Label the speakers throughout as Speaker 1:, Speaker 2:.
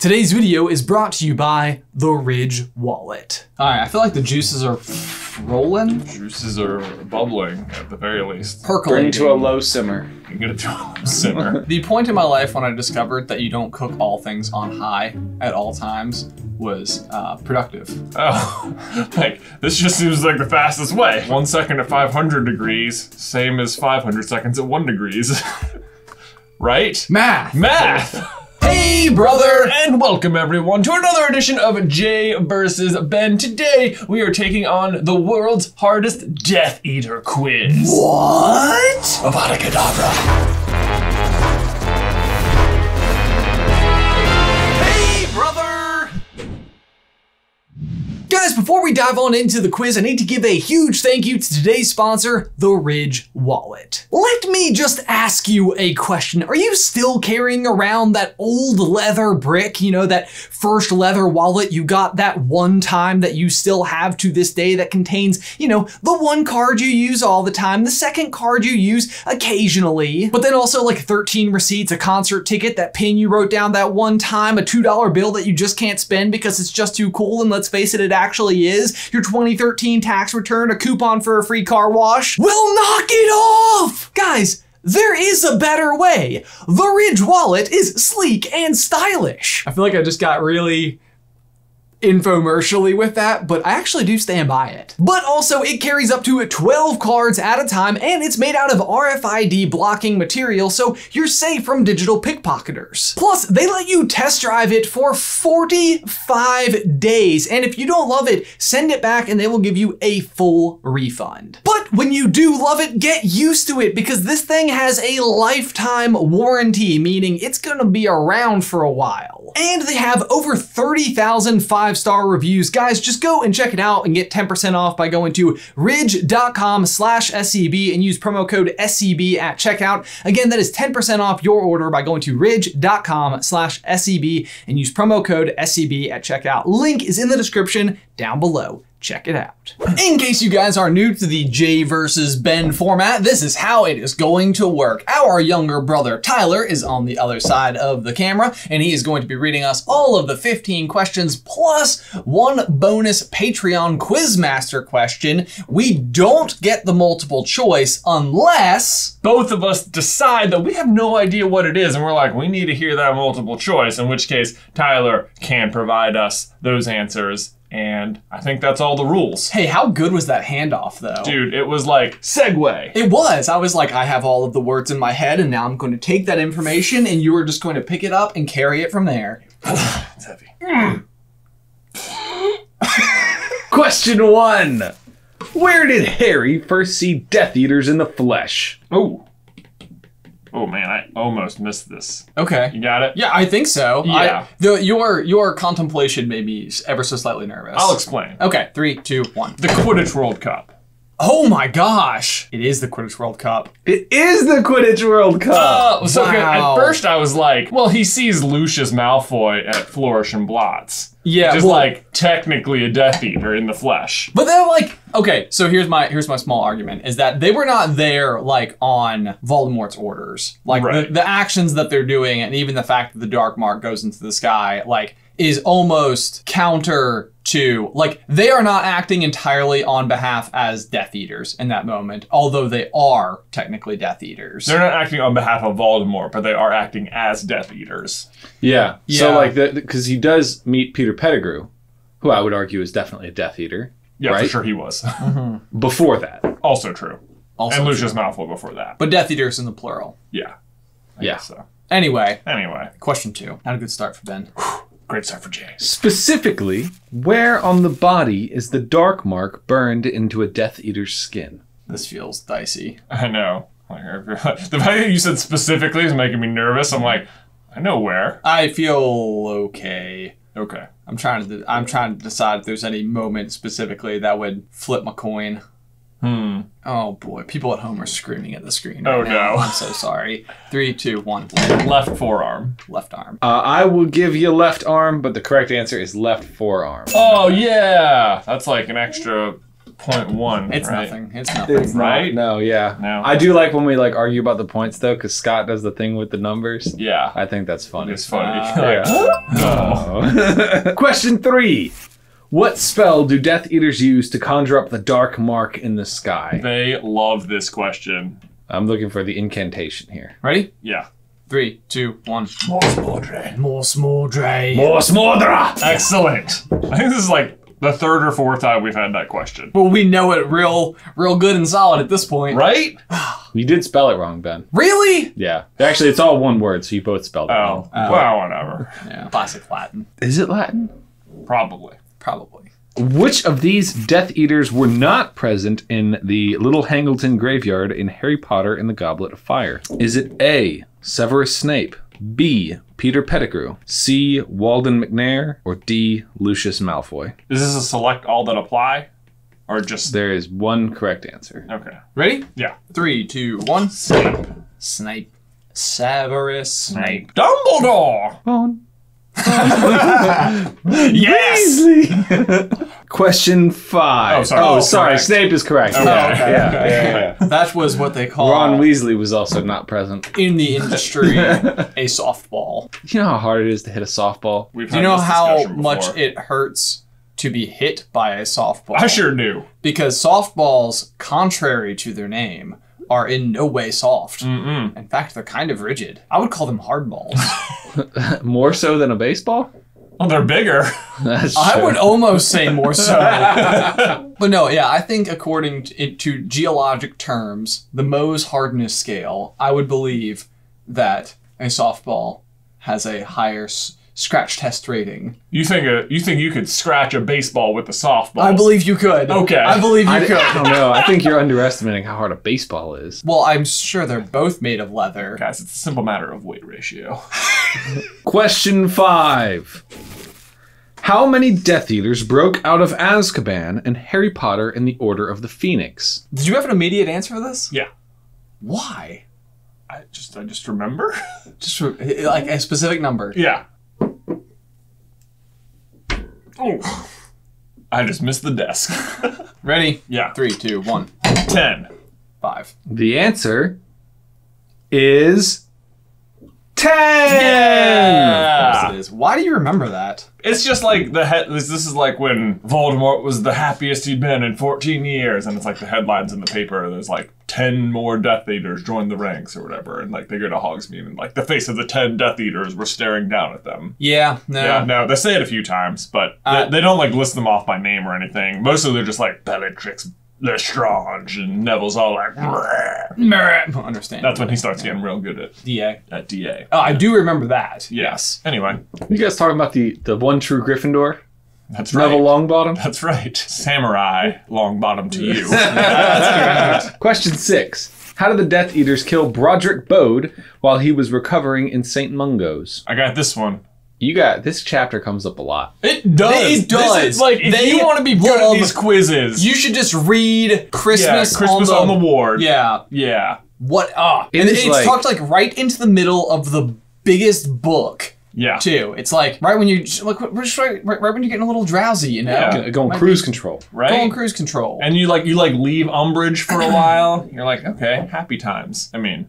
Speaker 1: Today's video is brought to you by the Ridge Wallet.
Speaker 2: All right, I feel like the juices are rolling,
Speaker 3: Juices are bubbling at the very least.
Speaker 4: Bring
Speaker 2: percolating.
Speaker 4: to a low simmer.
Speaker 3: I'm gonna do a simmer.
Speaker 2: the point in my life when I discovered that you don't cook all things on high at all times was uh, productive.
Speaker 3: Oh, like this just seems like the fastest way. One second at 500 degrees, same as 500 seconds at one degrees. right?
Speaker 2: Math.
Speaker 3: Math.
Speaker 2: Hey, brother.
Speaker 3: And welcome everyone to another edition of Jay versus Ben. Today we are taking on the world's hardest Death Eater quiz.
Speaker 2: What?
Speaker 3: Avada Kedavra.
Speaker 1: Guys, before we dive on into the quiz, I need to give a huge thank you to today's sponsor, the Ridge Wallet. Let me just ask you a question. Are you still carrying around that old leather brick, you know, that first leather wallet you got that one time that you still have to this day that contains, you know, the one card you use all the time, the second card you use occasionally, but then also like 13 receipts, a concert ticket, that pin you wrote down that one time, a $2 bill that you just can't spend because it's just too cool, and let's face it, it actually is, your 2013 tax return, a coupon for a free car wash? we'll knock it off! Guys, there is a better way. The Ridge wallet is sleek and stylish. I feel like I just got really infomercially with that, but I actually do stand by it. But also, it carries up to 12 cards at a time, and it's made out of RFID blocking material, so you're safe from digital pickpocketers. Plus, they let you test drive it for 45 days, and if you don't love it, send it back and they will give you a full refund. But when you do love it, get used to it because this thing has a lifetime warranty, meaning it's gonna be around for a while. And they have over 30,000 five star reviews. Guys, just go and check it out and get 10% off by going to ridge.com slash SCB and use promo code SCB at checkout. Again, that is 10% off your order by going to ridge.com slash SCB and use promo code SCB at checkout. Link is in the description down below. Check it out. In case you guys are new to the Jay versus Ben format, this is how it is going to work. Our younger brother Tyler is on the other side of the camera, and he is going to be reading us all of the 15 questions plus one bonus Patreon Quizmaster question. We don't get the multiple choice unless
Speaker 3: Both of us decide that we have no idea what it is, and we're like, we need to hear that multiple choice, in which case Tyler can provide us those answers. And I think that's all the rules.
Speaker 2: Hey, how good was that handoff though?
Speaker 3: Dude, it was like segue.
Speaker 2: It was. I was like, I have all of the words in my head, and now I'm going to take that information, and you are just going to pick it up and carry it from there.
Speaker 3: It's heavy.
Speaker 4: Question one. Where did Harry first see Death Eaters in the flesh?
Speaker 3: Oh. Oh man, I almost missed this.
Speaker 2: Okay.
Speaker 3: You got it?
Speaker 2: Yeah, I think so.
Speaker 3: Yeah.
Speaker 2: I, the, your your contemplation made me ever so slightly nervous.
Speaker 3: I'll explain.
Speaker 2: Okay, three, two, one.
Speaker 3: The Quidditch World Cup.
Speaker 2: Oh my gosh! It is the Quidditch World Cup.
Speaker 4: It is the Quidditch World Cup.
Speaker 3: Oh, so.
Speaker 2: Wow.
Speaker 3: at first I was like, well, he sees Lucius Malfoy at Flourish and Blotts.
Speaker 2: Yeah,
Speaker 3: Just
Speaker 2: well-
Speaker 3: like technically a Death Eater in the flesh.
Speaker 2: But they're like, okay, so here's my here's my small argument is that they were not there like on Voldemort's orders. Like
Speaker 3: Right.
Speaker 2: the, the actions that they're doing, and even the fact that the Dark Mark goes into the sky, like, is almost counter to like they are not acting entirely on behalf as Death Eaters in that moment, although they are technically Death Eaters.
Speaker 3: They're not acting on behalf of Voldemort, but they are acting as Death Eaters.
Speaker 4: Yeah.
Speaker 2: Yeah.
Speaker 4: So like the because he does meet Peter Pettigrew, who I would argue is definitely a Death Eater.
Speaker 3: Yeah, for sure he was. Mm-hmm.
Speaker 4: Before that.
Speaker 3: also true.
Speaker 2: also
Speaker 3: and Lucius
Speaker 2: true.
Speaker 3: Malfoy before that.
Speaker 2: but Death Eaters in the plural.
Speaker 3: Yeah. I
Speaker 4: Yeah.
Speaker 3: So
Speaker 2: Anyway,
Speaker 3: anyway,
Speaker 2: question two. Not a good start for Ben.
Speaker 3: Great start for Jay.
Speaker 4: Specifically, where on the body is the dark mark burned into a Death Eater's skin?
Speaker 2: This feels dicey.
Speaker 3: I know. The fact that you said specifically is making me nervous. I'm like, I know where.
Speaker 2: I feel okay.
Speaker 3: Okay.
Speaker 2: I'm trying to I'm trying to decide if there's any moment specifically that would flip my coin.
Speaker 3: Hmm.
Speaker 2: Oh boy, people at home are screaming at the screen.
Speaker 3: Oh,
Speaker 2: right now.
Speaker 3: no.
Speaker 2: I'm so sorry. Three, two, one.
Speaker 3: Left forearm.
Speaker 2: Left arm.
Speaker 4: Uh, I will give you left arm, but the correct answer is left forearm.
Speaker 3: Oh yeah, that's like an extra point one.
Speaker 2: It's
Speaker 3: right?
Speaker 2: nothing. It's nothing.
Speaker 3: Right?
Speaker 4: No, yeah.
Speaker 3: No.
Speaker 4: I do like when we like argue about the points though, because Scott does the thing with the numbers.
Speaker 3: Yeah.
Speaker 4: I think that's funny.
Speaker 3: It's funny.
Speaker 2: Uh,
Speaker 4: yeah. Oh. Question three. What spell do Death Eaters use to conjure up the dark mark in the sky?
Speaker 3: They love this question.
Speaker 4: I'm looking for the incantation here.
Speaker 1: Ready?
Speaker 3: Yeah.
Speaker 1: Three, two, one.
Speaker 5: More small dray.
Speaker 4: Mors Mordra!
Speaker 3: Excellent. I think this is like the third or fourth time we've had that question.
Speaker 1: Well, we know it real, real good and solid at this point.
Speaker 3: Right?
Speaker 4: You did spell it wrong, Ben.
Speaker 1: Really?
Speaker 4: Yeah. Actually, it's all one word, so you both spelled it
Speaker 3: Oh,
Speaker 4: wrong. Oh.
Speaker 3: well, whatever.
Speaker 1: Yeah. Classic Latin.
Speaker 4: Is it Latin?
Speaker 3: Probably.
Speaker 1: Probably.
Speaker 4: Which of these Death Eaters were not present in the Little Hangleton graveyard in Harry Potter and the Goblet of Fire? Is it A. Severus Snape, B. Peter Pettigrew, C. Walden Macnair, or D. Lucius Malfoy?
Speaker 3: Is this a select all that apply? Or just.
Speaker 4: There is one correct answer.
Speaker 3: Okay.
Speaker 1: Ready?
Speaker 3: Yeah.
Speaker 1: Three, two, one.
Speaker 3: Snape.
Speaker 1: Snape. Severus Snape.
Speaker 3: Dumbledore!
Speaker 4: Bone.
Speaker 3: Yes!
Speaker 4: Question five.
Speaker 3: Oh, sorry.
Speaker 4: Oh,
Speaker 3: Oh,
Speaker 4: sorry.
Speaker 3: correct.
Speaker 4: Snape is correct.
Speaker 3: Okay.
Speaker 4: Yeah,
Speaker 3: Okay.
Speaker 4: yeah, yeah, yeah.
Speaker 1: That was what they call
Speaker 4: Ron Weasley was also not present.
Speaker 1: in the industry a softball.
Speaker 4: You know how hard it is to hit a softball?
Speaker 3: We've
Speaker 1: Do you know how much it hurts to be hit by a softball?
Speaker 3: I sure do.
Speaker 1: Because softballs, contrary to their name, are in no way soft.
Speaker 3: Mm-mm.
Speaker 1: In fact, they're kind of rigid. I would call them hardballs.
Speaker 4: More so than a baseball?
Speaker 3: Well, they're bigger.
Speaker 4: That's
Speaker 1: I
Speaker 4: true.
Speaker 1: would almost say more so. but no, yeah, I think according to, to geologic terms, the Mohs hardness scale, I would believe that a softball has a higher s- scratch test rating.
Speaker 3: You think a, you think you could scratch a baseball with a softball?
Speaker 1: I believe you could.
Speaker 3: Okay.
Speaker 1: I believe you
Speaker 4: I,
Speaker 1: could.
Speaker 4: I don't know. I think you're underestimating how hard a baseball is.
Speaker 1: Well, I'm sure they're both made of leather.
Speaker 3: Guys, it's a simple matter of weight ratio.
Speaker 4: Question five. How many Death Eaters broke out of Azkaban in Harry Potter and the Order of the Phoenix?
Speaker 1: Did you have an immediate answer for this?
Speaker 3: Yeah.
Speaker 1: Why?
Speaker 3: I just I just remember.
Speaker 1: Just re- like a specific number.
Speaker 3: yeah. Oh. I just missed the desk.
Speaker 1: Ready?
Speaker 3: yeah.
Speaker 1: Three, two, one,
Speaker 3: Ten.
Speaker 1: five.
Speaker 4: The answer is 10!
Speaker 3: Yeah.
Speaker 1: Of it is. Why do you remember that?
Speaker 3: It's just like the head. This, this is like when Voldemort was the happiest he'd been in 14 years, and it's like the headlines in the paper. There's like 10 more Death Eaters joined the ranks or whatever, and like they go to Hogsmeade, and like the face of the 10 Death Eaters were staring down at them.
Speaker 1: Yeah, no.
Speaker 3: Yeah, no, they say it a few times, but
Speaker 1: Uh,
Speaker 3: they, they don't like list them off by name or anything. Mostly they're just like Bellatrix Lestrange, and Neville's all like, "Bleh."
Speaker 1: Merit. Understand.
Speaker 3: that's when he starts getting real good at
Speaker 1: DA.
Speaker 3: at DA.
Speaker 1: Oh, I do remember that.
Speaker 3: Yes. Anyway,
Speaker 4: You guys talking about the, the one true Gryffindor?
Speaker 3: that's right.
Speaker 4: Neville Longbottom?
Speaker 3: That's right. Samurai long bottom to you.
Speaker 4: Question six. How did the Death Eaters kill Broderick Bode while he was recovering in St. Mungo's?
Speaker 3: I got this one.
Speaker 4: You got this chapter comes up a lot.
Speaker 3: It does.
Speaker 1: It does.
Speaker 3: This is like if
Speaker 1: They
Speaker 3: you want to be good
Speaker 1: love-
Speaker 3: at these quizzes.
Speaker 1: You should just read Christmas,
Speaker 3: yeah, Christmas
Speaker 1: on,
Speaker 3: on
Speaker 1: the,
Speaker 3: the, ward.
Speaker 1: Yeah.
Speaker 3: yeah,
Speaker 1: What? Ah.
Speaker 4: It
Speaker 1: and
Speaker 4: is
Speaker 1: it's
Speaker 4: like-
Speaker 1: tucked like right into the middle of the biggest book
Speaker 3: yeah.
Speaker 1: too. It's like right when you like we're just right, right, right when you're getting a little drowsy, you know.
Speaker 3: Yeah.
Speaker 4: Going
Speaker 1: Might
Speaker 4: cruise
Speaker 1: be-
Speaker 4: control.
Speaker 3: Right.
Speaker 1: Go on cruise control.
Speaker 3: and you like you like leave Umbridge for a while. You're like, okay, happy times. I mean,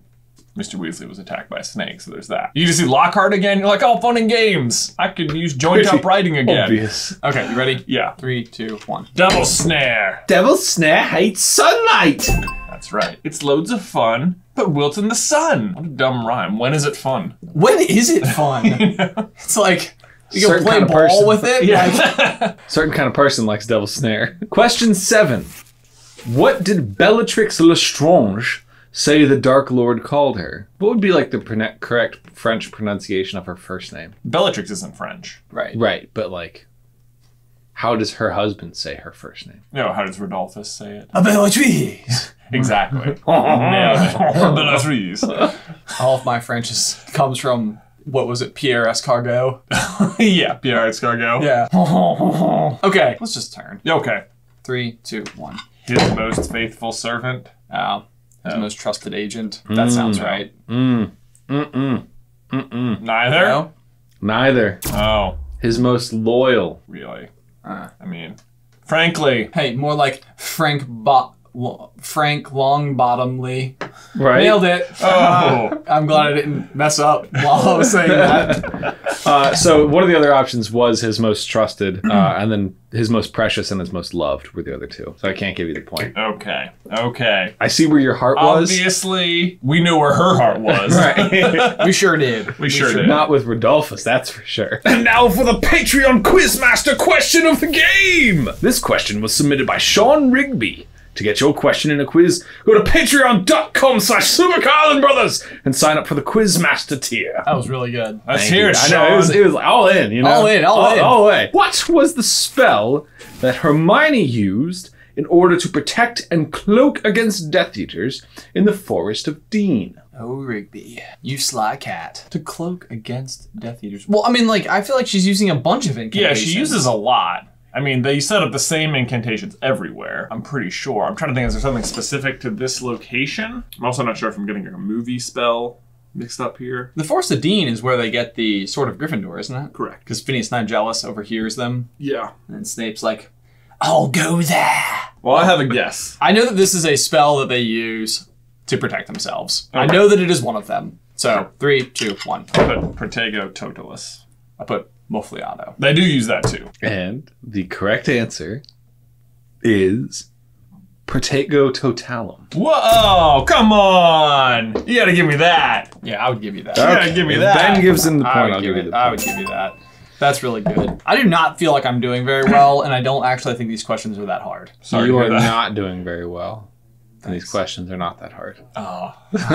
Speaker 3: Mr. Weasley was attacked by a snake, so there's that. You just see Lockhart again. You're like, oh, fun and games. I could use joint up writing again.
Speaker 4: Obvious.
Speaker 1: okay, you ready?
Speaker 3: Yeah.
Speaker 1: Three, two, one.
Speaker 3: Devil Snare.
Speaker 4: Devil Snare hates sunlight.
Speaker 3: That's right. It's loads of fun, but wilt in the sun. What a dumb rhyme. When is it fun?
Speaker 1: When is it fun? it's like you can
Speaker 4: Certain
Speaker 1: play
Speaker 4: kind of
Speaker 1: ball
Speaker 4: person.
Speaker 1: with it. Like,
Speaker 3: Yeah.
Speaker 4: Certain kind of person likes Devil Snare. Question seven. What did Bellatrix Lestrange say the Dark Lord called her? What would be like the prone- correct French pronunciation of her first name?
Speaker 3: Bellatrix isn't French.
Speaker 1: right.
Speaker 4: Right, but like, how does her husband say her first name?
Speaker 3: No, how does Rodolphus say it?
Speaker 1: A Bellatrix.
Speaker 3: Exactly. Nailed it. Bellatrix.
Speaker 1: All of my French is, comes from what was it, Pierre Escargot?
Speaker 3: yeah, Pierre Escargot.
Speaker 1: Yeah. okay, let's just turn.
Speaker 3: Okay.
Speaker 1: Three, two, one.
Speaker 3: His most faithful servant.
Speaker 1: Oh, his
Speaker 3: Oh.
Speaker 1: most trusted agent. That sounds right.
Speaker 4: Mm. Mm-mm. Mm-mm.
Speaker 3: Neither?
Speaker 1: No?
Speaker 4: Neither.
Speaker 3: Oh,
Speaker 4: His most loyal.
Speaker 3: really?
Speaker 1: Uh,
Speaker 3: I mean, frankly,
Speaker 1: hey, more like Frank ba- Lo- Frank Longbottomly.
Speaker 4: Right.
Speaker 1: Nailed it.
Speaker 3: Oh.
Speaker 1: I'm glad I didn't mess up while I was saying that.
Speaker 4: Uh, so one of the other options was his most trusted, uh, and then his most precious and his most loved were the other two. So I can't give you the point.
Speaker 3: Okay. Okay.
Speaker 4: I see where your heart was.
Speaker 3: Obviously, we knew where her heart was.
Speaker 4: Right.
Speaker 1: We sure did.
Speaker 3: We sure did.
Speaker 4: Not with Rodolphus, that's for sure. And now for the Patreon Quizmaster question of the game! This question was submitted by Sean Rigby. To get your question in a quiz, go to patreon.com slash Brothers and sign up for the Quizmaster tier.
Speaker 1: That was really good.
Speaker 3: Let's
Speaker 4: Thank
Speaker 3: hear
Speaker 4: you.
Speaker 3: it,
Speaker 4: I know, it was,
Speaker 3: Sean.
Speaker 4: it was all in, you know?
Speaker 1: All in, all in.
Speaker 4: All in. What was the spell that Hermione used in order to protect and cloak against Death Eaters in the Forest of Dean?
Speaker 1: Oh, Rigby, you sly cat. To cloak against Death Eaters. Well, I mean, like, I feel like she's using a bunch of incantations.
Speaker 3: Yeah, she uses a lot. I mean, they set up the same incantations everywhere. I'm pretty sure. I'm trying to think, is there something specific to this location? I'm also not sure if I'm getting a movie spell mixed up here.
Speaker 1: The Forest of Dean is where they get the Sword of Gryffindor, isn't it?
Speaker 3: Correct.
Speaker 1: Because Phineas Nigellus overhears them,
Speaker 3: Yeah.
Speaker 1: and Snape's like, I'll go there.
Speaker 3: Well, I have a guess.
Speaker 1: I know that this is a spell that they use to protect themselves. I know that it is one of them. So, three, two, one.
Speaker 3: I'll put Protego Totalis.
Speaker 1: I put Muffliato.
Speaker 3: They do use that too.
Speaker 4: And the correct answer is Protego Totalum.
Speaker 3: Whoa, come on! You gotta give me that.
Speaker 1: Yeah, I would give you that.
Speaker 3: gotta give me that.
Speaker 4: Ben gives him the
Speaker 1: I
Speaker 4: point,
Speaker 1: would
Speaker 4: I'll
Speaker 1: give
Speaker 4: give you
Speaker 1: it.
Speaker 4: the
Speaker 1: I would give you that. That's really good. I do not feel like I'm doing very well, and I don't actually think these questions are that hard.
Speaker 3: Sorry
Speaker 4: you are
Speaker 3: that.
Speaker 4: not doing very well. And these questions are not that hard.
Speaker 1: Oh,
Speaker 3: Wouldn't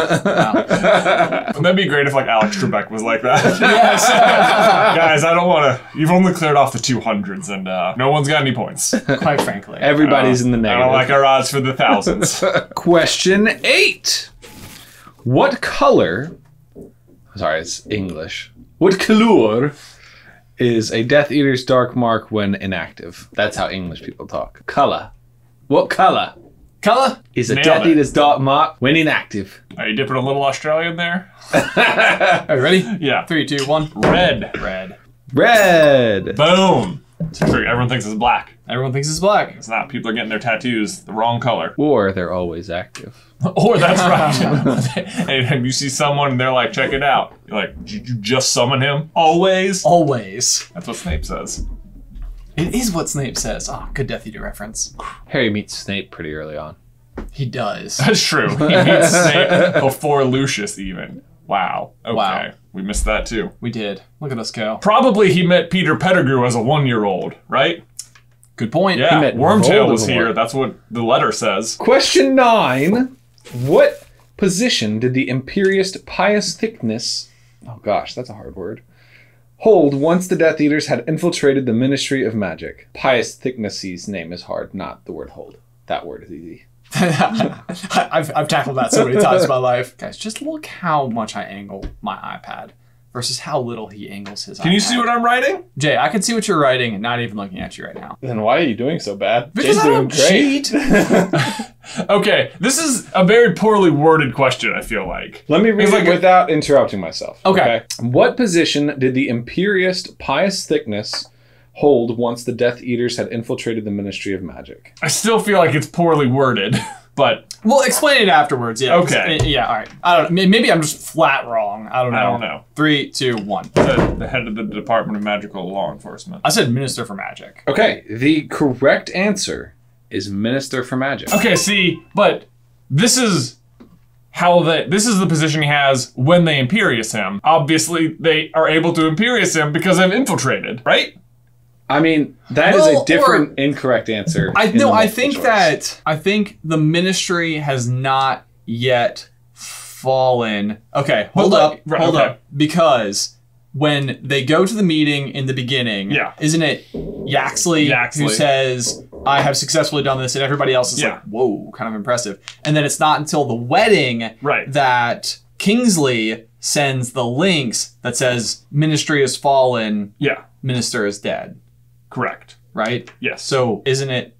Speaker 3: that be great if like Alex Trebek was like that?
Speaker 1: yes.
Speaker 3: Guys, I don't want to. You've only cleared off the two hundreds, and uh, no one's got any points.
Speaker 1: Quite frankly,
Speaker 4: Everybody's in the
Speaker 3: I don't like our odds for the thousands.
Speaker 4: Question eight. What color? Sorry, it's English. What color is a Death Eater's dark mark when inactive? That's how English people talk. Color. What color
Speaker 1: color.
Speaker 4: is a
Speaker 3: Nailed
Speaker 4: Death
Speaker 3: it.
Speaker 4: Eater's dark mark when inactive?
Speaker 3: Are you dipping a little Australian there?
Speaker 1: Are you ready?
Speaker 3: Yeah.
Speaker 1: Three, two, one.
Speaker 3: Red.
Speaker 1: Red.
Speaker 4: Red.
Speaker 3: Boom. It's. Everyone thinks it's black.
Speaker 1: Everyone thinks it's black.
Speaker 3: It's not. People are getting their tattoos the wrong color.
Speaker 4: Or they're always active.
Speaker 3: Or that's right. Anytime you see someone and they're like, check it out. You're like, did you just summon him? Always.
Speaker 1: Always.
Speaker 3: That's what Snape says.
Speaker 1: It is what Snape says. Oh, good Death Eater reference.
Speaker 4: Harry meets Snape pretty early on.
Speaker 1: He does.
Speaker 3: That's true. He meets Snape before Lucius even. Wow. Okay.
Speaker 1: Wow.
Speaker 3: We missed that too.
Speaker 1: We did. Look at us go.
Speaker 3: Probably he met Peter Pettigrew as a one-year-old, right?
Speaker 1: Good point.
Speaker 3: Yeah.
Speaker 4: met
Speaker 3: Wormtail was here. That's what the letter says.
Speaker 4: Question nine. What position did the Imperious Pius Thicknesse, oh gosh, that's a hard word, hold once the Death Eaters had infiltrated the Ministry of Magic? Pius Thicknesse's name is hard, not the word hold. That word is easy.
Speaker 1: I've, I've tackled that so many times in my life. Guys, just look how much I angle my iPad versus how little he angles his
Speaker 3: Can you see what I'm writing?
Speaker 1: Jay, I can see what you're writing and not even looking at you right now.
Speaker 4: Then why are you doing so bad?
Speaker 1: Because I don't cheat.
Speaker 3: Okay, this is a very poorly worded question, I feel like.
Speaker 4: Let me read
Speaker 3: It's
Speaker 4: it
Speaker 3: like a-
Speaker 4: without interrupting myself.
Speaker 1: Okay.
Speaker 4: What position did the Imperious Pius Thicknesse hold once the Death Eaters had infiltrated the Ministry of Magic?
Speaker 3: I still feel like it's poorly worded, but
Speaker 1: Well, explain it afterwards. Yeah.
Speaker 3: Okay.
Speaker 1: Yeah. All right. I don't. may- Maybe I'm just flat wrong. I don't know.
Speaker 3: I don't know.
Speaker 1: Three, two, one.
Speaker 3: the, the head of the Department of Magical Law Enforcement.
Speaker 1: I said Minister for Magic.
Speaker 4: Okay, the correct answer is Minister for Magic.
Speaker 3: Okay, see, but this is how the this is the position he has when they Imperius him. Obviously, they are able to Imperius him because they've infiltrated, right?
Speaker 4: I mean, that is
Speaker 1: Well,
Speaker 4: a different incorrect answer.
Speaker 1: I
Speaker 4: in
Speaker 1: no. I think
Speaker 4: choice.
Speaker 1: that I think the Ministry has not yet fallen. Okay, hold
Speaker 3: Well,
Speaker 1: up,
Speaker 3: right,
Speaker 1: hold
Speaker 3: okay.
Speaker 1: up, because when they go to the meeting in the beginning,
Speaker 3: Yeah.
Speaker 1: isn't it Yaxley, who
Speaker 3: Yaxley.
Speaker 1: says, "I have successfully done this," and everybody else is
Speaker 3: Yeah.
Speaker 1: like, "Whoa, kind of impressive." And then it's not until the wedding
Speaker 3: Right.
Speaker 1: that Kingsley sends the lynx that says, "Ministry has fallen,
Speaker 3: Yeah,
Speaker 1: Minister is dead."
Speaker 3: correct.
Speaker 1: Right.
Speaker 3: Yes.
Speaker 1: So isn't it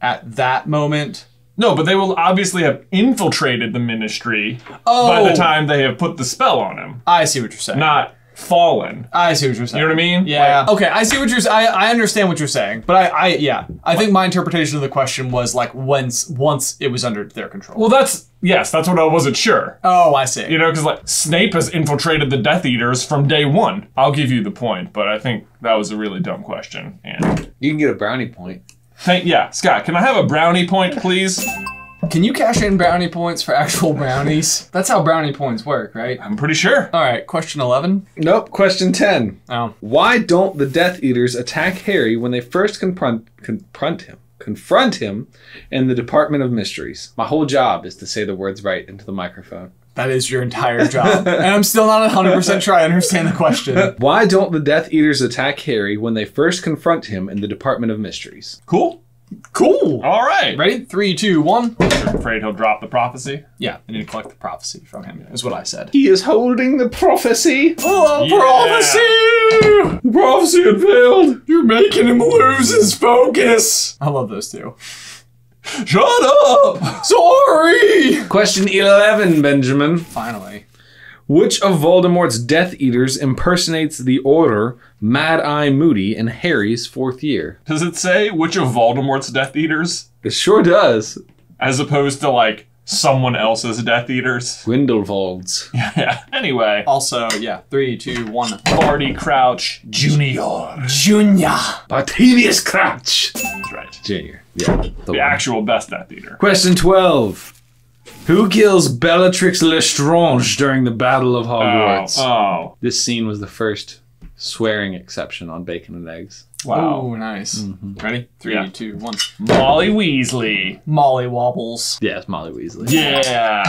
Speaker 1: at that moment?
Speaker 3: no, but they will obviously have infiltrated the Ministry
Speaker 1: Oh,
Speaker 3: by the oh. time they have put the spell on him.
Speaker 1: I see what you're saying.
Speaker 3: Not fallen.
Speaker 1: I see what you're saying.
Speaker 3: You know what I mean?
Speaker 1: Yeah.
Speaker 3: Like,
Speaker 1: okay, I see what you're. i understand what you're saying, but I, I yeah, I think my interpretation of the question was like once once it was under their control.
Speaker 3: well, that's yes, that's what I wasn't sure.
Speaker 1: oh, I see.
Speaker 3: You know, because like Snape has infiltrated the Death Eaters from day one. I'll give you the point, but I think that was a really dumb question. And
Speaker 4: You can get a brownie point.
Speaker 3: thank yeah, Scott, can I have a brownie point, please?
Speaker 1: Can you cash in brownie points for actual brownies? That's how brownie points work, right?
Speaker 3: I'm pretty sure.
Speaker 1: All right, question eleven.
Speaker 4: Nope. Question 10.
Speaker 1: Oh,
Speaker 4: Why don't the Death Eaters attack Harry when they first confront confront him? Confront him in the Department of Mysteries. My whole job is to say the words right into the microphone.
Speaker 1: that is your entire job, and I'm still not 100 percent sure I understand the question.
Speaker 4: Why don't the Death Eaters attack Harry when they first confront him in the Department of Mysteries?
Speaker 3: Cool.
Speaker 1: Cool.
Speaker 3: All right.
Speaker 1: Ready? Three, two, one.
Speaker 3: You're afraid he'll drop the prophecy?
Speaker 1: Yeah, I need to collect the prophecy from him. Is what I said.
Speaker 4: He is holding the prophecy.
Speaker 1: Oh,
Speaker 3: Yeah.
Speaker 1: prophecy!
Speaker 4: The prophecy had failed.
Speaker 1: You're making him lose his focus. I love those two.
Speaker 3: Shut up!
Speaker 1: Sorry.
Speaker 4: Question 11, Benjamin.
Speaker 1: Finally.
Speaker 4: Which of Voldemort's Death Eaters impersonates the Order, Mad Eye Moody, in Harry's fourth year?
Speaker 3: Does it say which of Voldemort's Death Eaters?
Speaker 4: It sure does.
Speaker 3: As opposed to like someone else's Death Eaters?
Speaker 4: Grindelwald's.
Speaker 3: Yeah. Anyway,
Speaker 1: Also, yeah. Three, two, one.
Speaker 3: Barty Crouch Junior.
Speaker 1: Junior.
Speaker 4: Bartemius Crouch.
Speaker 3: That's right.
Speaker 4: Junior. Yeah. The
Speaker 3: The actual best Death Eater.
Speaker 4: Question 12. Who kills Bellatrix Lestrange during the Battle of
Speaker 3: Oh,
Speaker 4: Hogwarts?
Speaker 3: oh,
Speaker 4: This scene was the first swearing exception on Bacon and Eggs.
Speaker 3: wow.
Speaker 1: Oh, nice. Mm-hmm. Ready? Three,
Speaker 3: Yeah.
Speaker 1: two, one.
Speaker 3: Molly Weasley.
Speaker 1: Mollywobbles.
Speaker 4: Yeah, it's Molly Weasley.
Speaker 3: Yeah.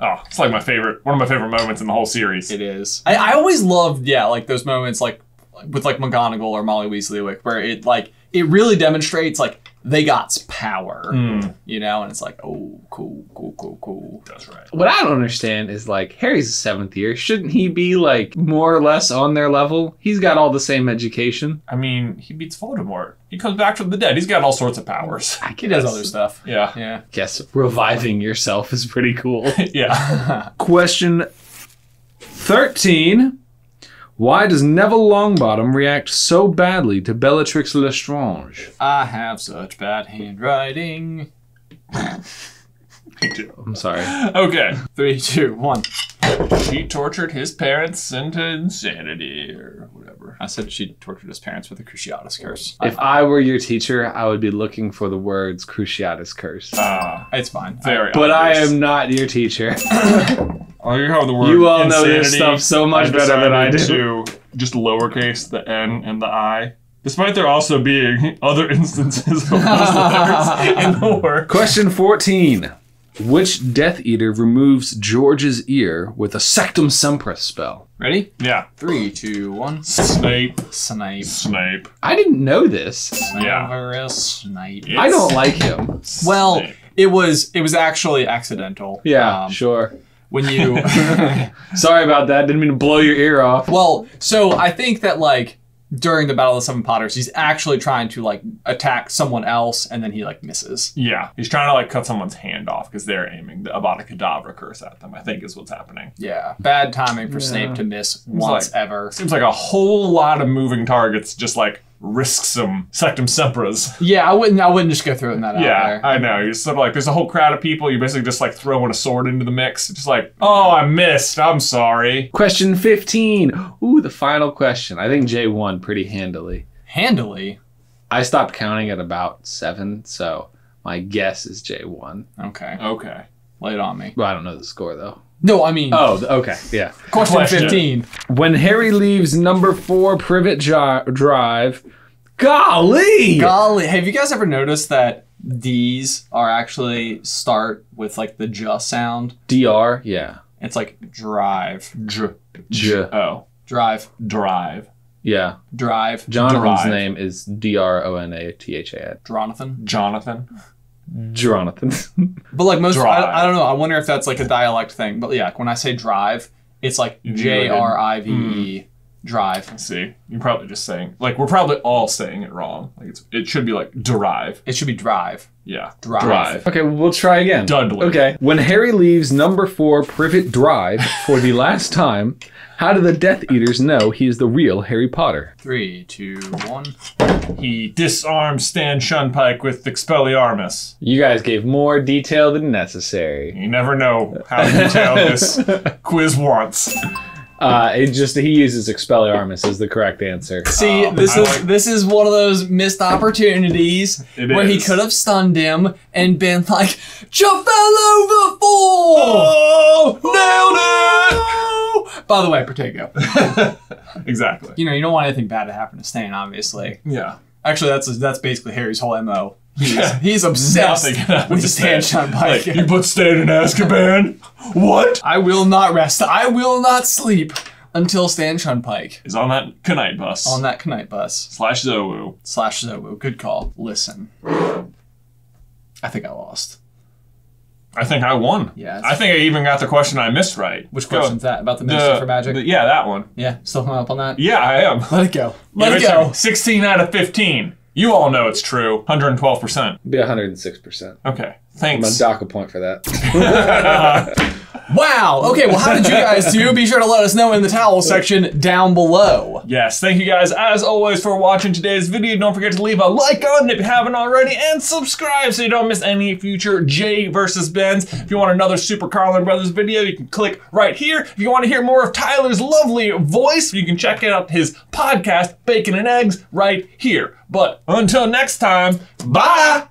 Speaker 3: Oh, it's like my favorite, one of my favorite moments in the whole series.
Speaker 1: It is. I, I always loved, yeah, like those moments, like with like McGonagall or Molly Weasley, like where it like it really demonstrates like they got power,
Speaker 3: Mm,
Speaker 1: you know, and it's like, oh, cool, cool, cool, cool.
Speaker 3: that's right.
Speaker 4: What I don't understand is like Harry's a seventh year. Shouldn't he be like more or less on their level? He's got all the same education.
Speaker 3: I mean, he beats Voldemort. He comes back from the dead. He's got all sorts of powers.
Speaker 4: I
Speaker 1: He does other stuff.
Speaker 3: Yeah.
Speaker 1: Yeah.
Speaker 4: guess reviving yourself is pretty cool.
Speaker 3: Yeah.
Speaker 4: Question 13. Why does Neville Longbottom react so badly to Bellatrix Lestrange?
Speaker 1: I have such bad handwriting.
Speaker 4: I'm sorry.
Speaker 3: Okay.
Speaker 1: Three, two, one.
Speaker 3: She tortured his parents into insanity or whatever.
Speaker 1: I said she tortured his parents with a Cruciatus curse.
Speaker 4: If I were your teacher, I would be looking for the words Cruciatus Curse.
Speaker 3: Ah,
Speaker 1: It's fine.
Speaker 3: very
Speaker 4: But I am not your teacher.
Speaker 3: Oh, you have the word
Speaker 4: You all know this stuff so much better than I do.
Speaker 3: To just lowercase the N and the I. Despite there also being other instances of those letters in the word.
Speaker 4: Question 14. Which Death Eater removes George's ear with a Sectumsempra spell?
Speaker 1: Ready?
Speaker 3: Yeah.
Speaker 1: Three, two, one.
Speaker 3: Snape.
Speaker 1: Snape.
Speaker 3: Snape.
Speaker 4: I didn't know this.
Speaker 3: Yeah.
Speaker 1: Severus Snape.
Speaker 4: I don't like him.
Speaker 1: Well,
Speaker 3: Snape.
Speaker 1: it was it was actually accidental.
Speaker 4: Yeah,
Speaker 1: Um,
Speaker 4: sure.
Speaker 1: When you
Speaker 4: Sorry about that. Didn't mean to blow your ear off.
Speaker 1: well, so I think that like during the Battle of the Seven Potters, he's actually trying to like attack someone else, and then he like misses.
Speaker 3: Yeah, he's trying to like cut someone's hand off because they're aiming the Avada Kedavra curse at them. I think is what's happening.
Speaker 1: Yeah, bad timing for Snape to miss once
Speaker 3: like-
Speaker 1: ever.
Speaker 3: Seems like a whole lot of moving targets just like risk some Sectumsempras.
Speaker 1: Yeah, I wouldn't. I wouldn't just go throwing that out
Speaker 3: Yeah,
Speaker 1: there.
Speaker 3: I know. You're sort of like there's a whole crowd of people. You're basically just like throwing a sword into the mix. Just like, oh, I missed. I'm sorry.
Speaker 4: Question 15. Ooh, the final question. I think Jay won pretty handily.
Speaker 1: Handily.
Speaker 4: I stopped counting at about seven, so my guess is Jay won.
Speaker 1: Okay,
Speaker 3: Okay.
Speaker 1: lay it on me.
Speaker 4: Well, I don't know the score though.
Speaker 1: No, I mean
Speaker 4: Oh, okay, yeah.
Speaker 1: question,
Speaker 3: question.
Speaker 1: fifteen.
Speaker 4: When Harry leaves number four Privet Dri- Drive, golly!
Speaker 1: Golly, have you guys ever noticed that D's are actually start with like the J sound?
Speaker 4: Dr. Yeah.
Speaker 1: It's like drive,
Speaker 3: J.
Speaker 4: J.
Speaker 3: Oh,
Speaker 1: drive,
Speaker 3: drive.
Speaker 4: Yeah.
Speaker 1: drive.
Speaker 4: Jonathan's
Speaker 3: Drive.
Speaker 4: name is D R O N A T H A N.
Speaker 1: Jonathan.
Speaker 3: Jonathan.
Speaker 4: Jonathan.
Speaker 1: But like most, I, I don't know. I wonder if that's like a dialect thing. But yeah, when I say drive, it's like
Speaker 3: J R I V E
Speaker 1: J
Speaker 3: like a-
Speaker 1: R I V E, hmm. Drive.
Speaker 3: See, you're probably just saying like we're probably all saying it wrong. Like it's it should be like derive.
Speaker 1: It should be drive.
Speaker 3: Yeah,
Speaker 1: Drive.
Speaker 4: Okay, well, we'll try again.
Speaker 3: Dudley.
Speaker 4: Okay. When Harry leaves number four Privet Drive for the last time, how do the Death Eaters know he is the real Harry Potter?
Speaker 1: Three, two, one.
Speaker 3: He disarms Stan Shunpike with Expelliarmus.
Speaker 4: You guys gave more detail than necessary.
Speaker 3: You never know how detailed this quiz wants.
Speaker 4: Uh, it just he uses Expelliarmus as the correct answer.
Speaker 1: See,
Speaker 3: Oh,
Speaker 1: this
Speaker 3: I
Speaker 1: is
Speaker 3: like-
Speaker 1: this is one of those missed opportunities
Speaker 3: It
Speaker 1: where he could have stunned him and been like, "Jaffello the fool!"
Speaker 3: Oh, nailed
Speaker 1: By the way, Protego.
Speaker 3: exactly.
Speaker 1: You know, you don't want anything bad to happen to Stan, obviously.
Speaker 3: Yeah.
Speaker 1: Actually, that's that's basically Harry's whole mo. He's,
Speaker 3: Yeah.
Speaker 1: he's obsessed with
Speaker 3: to
Speaker 1: Stan
Speaker 3: Stan.
Speaker 1: Shunpike.
Speaker 3: Like, you put Stan in Azkaban? What?
Speaker 1: I will not rest. I will not sleep until Stan Shunpike
Speaker 3: Is on that Knight bus.
Speaker 1: on that Knight bus
Speaker 3: Slash Zowu.
Speaker 1: slash Zobu. Good call. Listen, I think I lost.
Speaker 3: I think I won.
Speaker 1: Yeah,
Speaker 3: I think I even got the question I missed right.
Speaker 1: Which
Speaker 3: Go.
Speaker 1: question's that about the
Speaker 3: The-
Speaker 1: for Magic?
Speaker 3: the- yeah, that one.
Speaker 1: yeah, still hung up on that.
Speaker 3: Yeah, I am.
Speaker 1: Let it go. Let
Speaker 3: Yeah,
Speaker 1: it go.
Speaker 3: 16 out of 15. You all know it's true. 112%.
Speaker 4: Be 106%.
Speaker 3: Okay.
Speaker 4: I'm
Speaker 3: Thanks.
Speaker 4: dock a point for that.
Speaker 1: Wow. Okay. Well, how did you guys do? Be sure to let us know in the towel section down below.
Speaker 3: Yes, thank you guys as always for watching today's video. Don't forget to leave a like on it if you haven't already and subscribe so you don't miss any future Jay versus Ben's. If you want another Super Carlin Brothers video, you can click right here. If you want to hear more of Tyler's lovely voice, you can check out his podcast, Bacon and Eggs, right here. But until next time, bye!